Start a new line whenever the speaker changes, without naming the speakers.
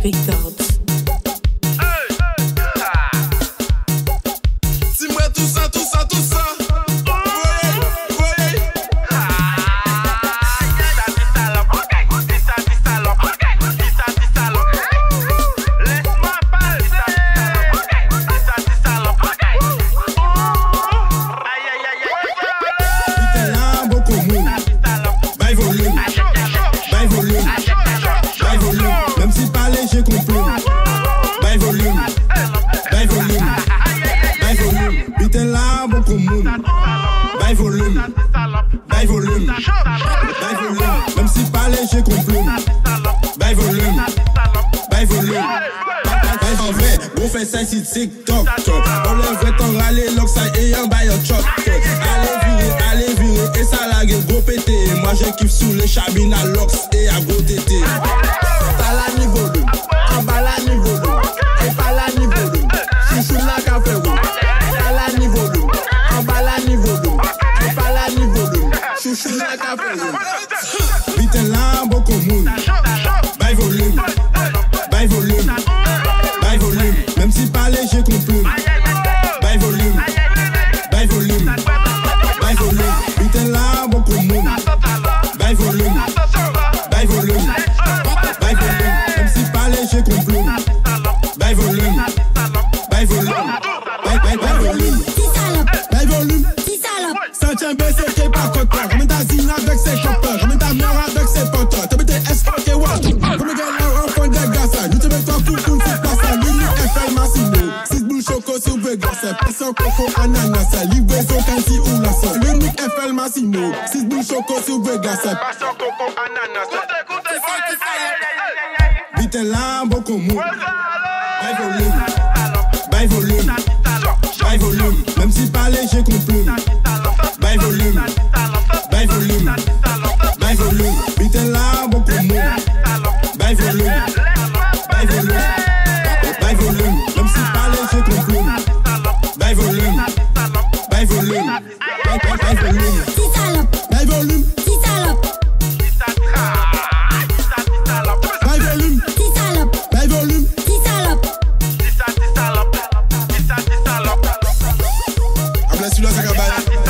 Victor. Bail volume. Bail volume. Bail volume. Même si parler, j'ai compris. Bail volume. Bail volume. Bail en vrai, on fait ça sur TikTok. On le vrai t'en râler, lock ça et un bail en choc. Allez virer, allez virer, et ça la gueule gros pété. Moi je kiffe sous les chabines à lox et à gros tété. T'as la niveau 2, en bas la niveau 2, et pas la niveau 2. Chouchou la café roux. T'as Chouchou la café roux. Vite là, beaucoup moun. Bail volume, bail volume, bail volume. Même si parler, j'ai compris. Bail volume, bail volume, bail volume. Là, beaucoup moun. Bail volume, bail volume, bail volume. Même si parler, j'ai compris. Bail volume, bail volume, bail bail bail volume. Bail volume. Tient baissé est pas. Vegas. Personne coco ananas. Livraison quanti ou la sauce. L'unique FL Massimo. Six boules choco là, beaucoup mou. celui-là, c'est